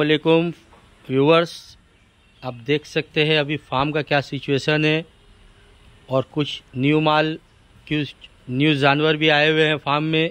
अलकुम viewers आप देख सकते हैं अभी फार्म का क्या सिचुएशन है और कुछ न्यू माल कुछ न्यू जानवर भी आए हुए हैं फार्म में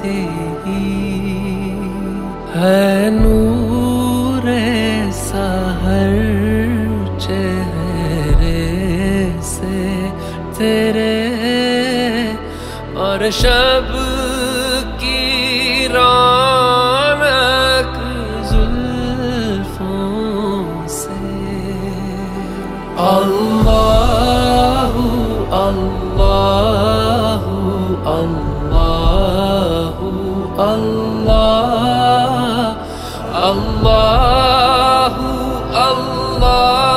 फराते है। नूर सहर चेहरे से तेरे और शब Allah Allahu Allahu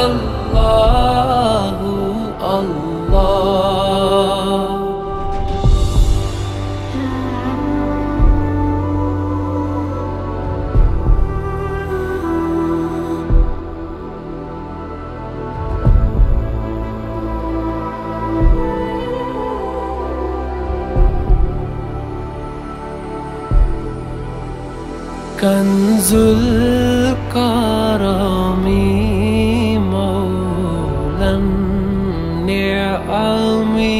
Allahu Allah कंजुल कारामी मौलन नियामी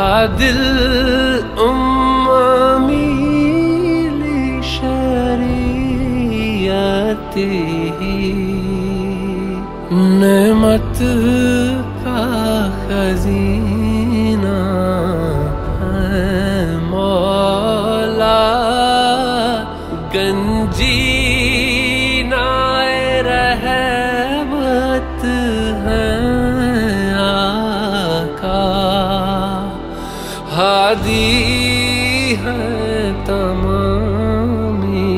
आदिल उम्मी शरीयती नमत का खजीना है हादी है तमामी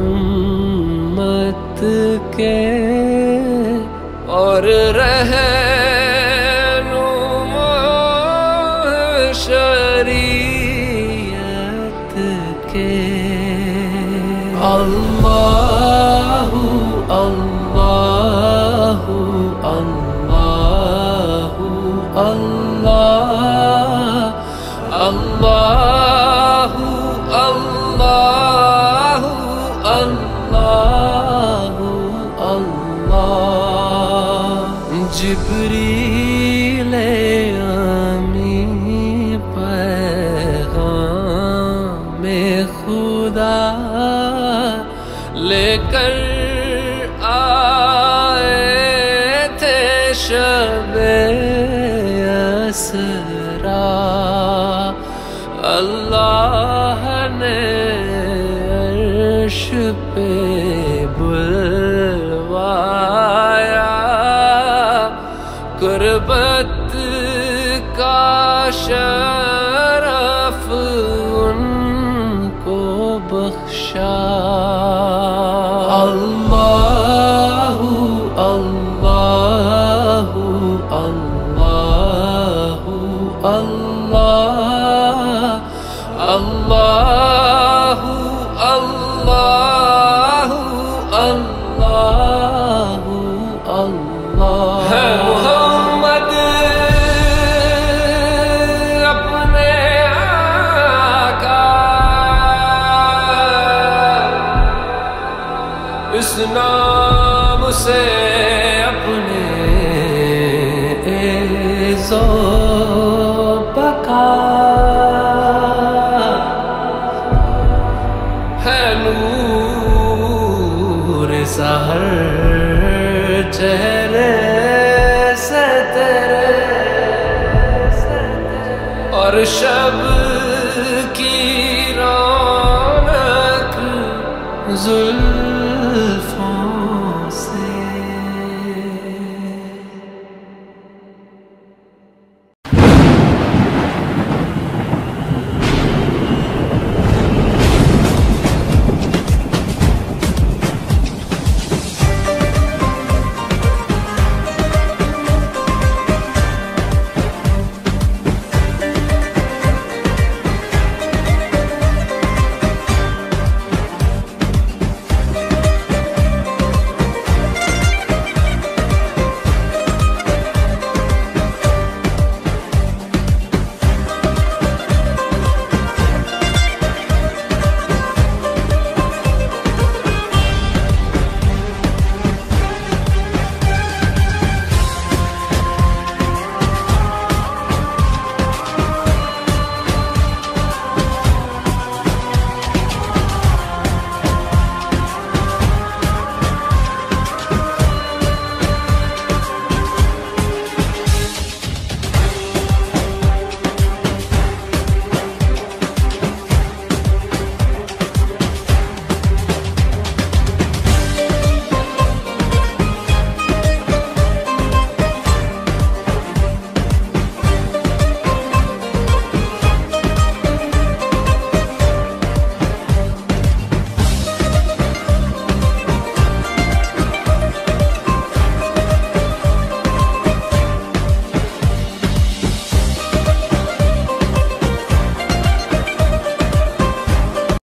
उम्मत के और रह शरीयत के Allahu Allahu Allahu Allah Jibril ami पैगाम खुदा लेकर आए थे शब बुलवाया कुर्बत का शरफ उनको बख्शा Allahu Allahu Allahu Allah Allahu सहर चेहरे से तेरे और शब की रौनक जुल्फ